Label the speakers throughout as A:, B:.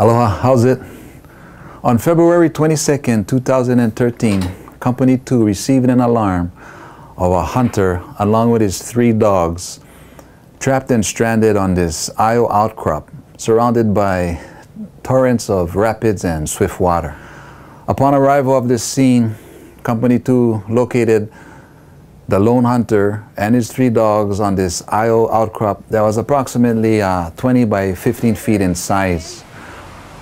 A: Aloha, how's it? On February 22nd, 2013, Company 2 received an alarm of a hunter along with his three dogs trapped and stranded on this Io outcrop surrounded by torrents of rapids and swift water. Upon arrival of this scene, Company 2 located the lone hunter and his three dogs on this IO outcrop that was approximately uh, 20 by 15 feet in size.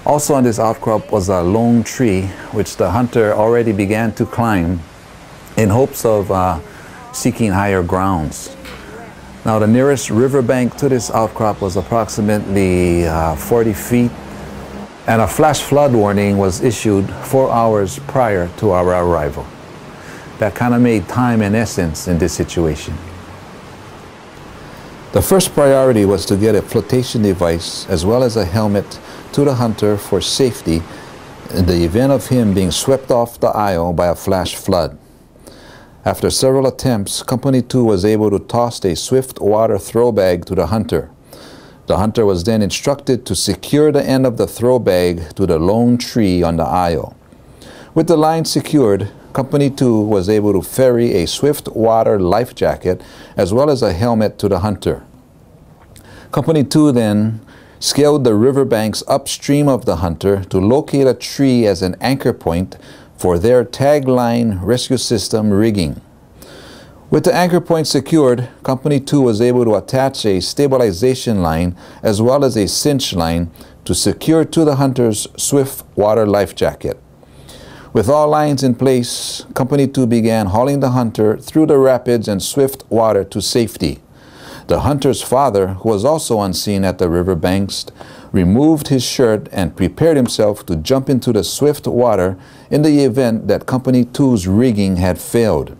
A: Also on this outcrop was a lone tree which the hunter already began to climb in hopes of uh, seeking higher grounds. Now the nearest riverbank to this outcrop was approximately uh, 40 feet and a flash flood warning was issued four hours prior to our arrival. That kind of made time in essence in this situation. The first priority was to get a flotation device as well as a helmet to the hunter for safety in the event of him being swept off the Ayo by a flash flood. After several attempts, Company 2 was able to toss a swift water throw bag to the hunter. The hunter was then instructed to secure the end of the throw bag to the lone tree on the Ayo. With the line secured, Company 2 was able to ferry a swift water life jacket as well as a helmet to the hunter. Company 2 then scaled the riverbanks upstream of the hunter to locate a tree as an anchor point for their tagline rescue system rigging. With the anchor point secured, Company 2 was able to attach a stabilization line as well as a cinch line to secure to the hunter's swift water life jacket. With all lines in place, Company 2 began hauling the hunter through the rapids and swift water to safety. The hunter's father, who was also on scene at the river banks, removed his shirt and prepared himself to jump into the swift water in the event that Company 2's rigging had failed.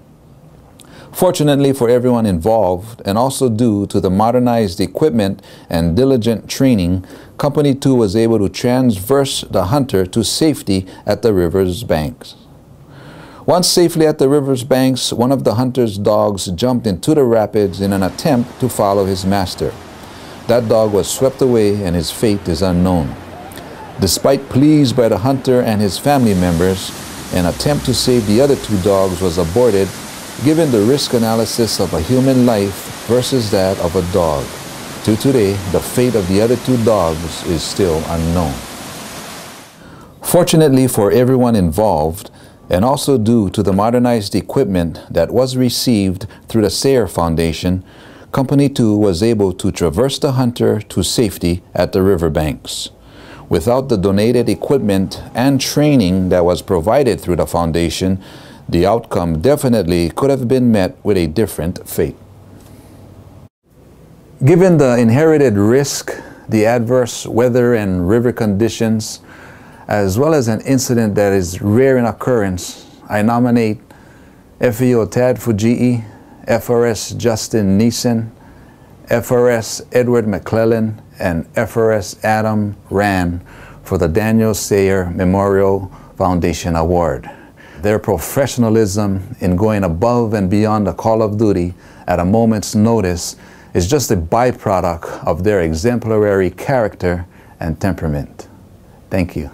A: Fortunately for everyone involved, and also due to the modernized equipment and diligent training, Company 2 was able to transverse the hunter to safety at the river's banks. Once safely at the river's banks, one of the hunter's dogs jumped into the rapids in an attempt to follow his master. That dog was swept away and his fate is unknown. Despite pleas by the hunter and his family members, an attempt to save the other two dogs was aborted given the risk analysis of a human life versus that of a dog. To today, the fate of the other two dogs is still unknown. Fortunately for everyone involved, and also due to the modernized equipment that was received through the Sayre Foundation, Company 2 was able to traverse the hunter to safety at the riverbanks. Without the donated equipment and training that was provided through the foundation, the outcome definitely could have been met with a different fate. Given the inherited risk, the adverse weather and river conditions, as well as an incident that is rare in occurrence, I nominate FEO Tad Fujii, FRS Justin Neeson, FRS Edward McClellan, and FRS Adam Ranne for the Daniel Sayre Memorial Foundation Award. Their professionalism in going above and beyond the call of duty at a moment's notice is just a byproduct of their exemplary character and temperament. Thank you.